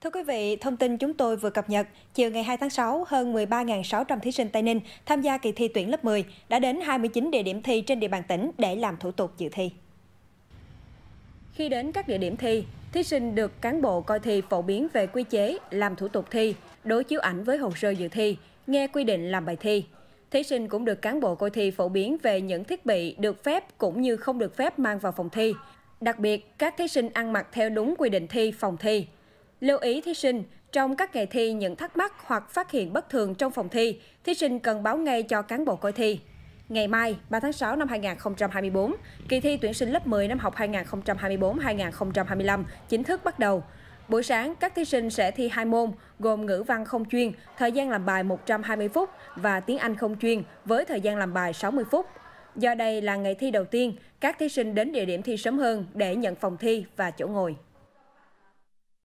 Thưa quý vị, thông tin chúng tôi vừa cập nhật, chiều ngày 2 tháng 6, hơn 13.600 thí sinh Tây Ninh tham gia kỳ thi tuyển lớp 10 đã đến 29 địa điểm thi trên địa bàn tỉnh để làm thủ tục dự thi. Khi đến các địa điểm thi, thí sinh được cán bộ coi thi phổ biến về quy chế, làm thủ tục thi, đối chiếu ảnh với hồ sơ dự thi, nghe quy định làm bài thi. Thí sinh cũng được cán bộ coi thi phổ biến về những thiết bị được phép cũng như không được phép mang vào phòng thi. Đặc biệt, các thí sinh ăn mặc theo đúng quy định thi phòng thi. Lưu ý thí sinh, trong các ngày thi những thắc mắc hoặc phát hiện bất thường trong phòng thi, thí sinh cần báo ngay cho cán bộ coi thi. Ngày mai, 3 tháng 6 năm 2024, kỳ thi tuyển sinh lớp 10 năm học 2024-2025 chính thức bắt đầu. Buổi sáng, các thí sinh sẽ thi hai môn gồm ngữ văn không chuyên, thời gian làm bài 120 phút và tiếng Anh không chuyên với thời gian làm bài 60 phút. Do đây là ngày thi đầu tiên, các thí sinh đến địa điểm thi sớm hơn để nhận phòng thi và chỗ ngồi.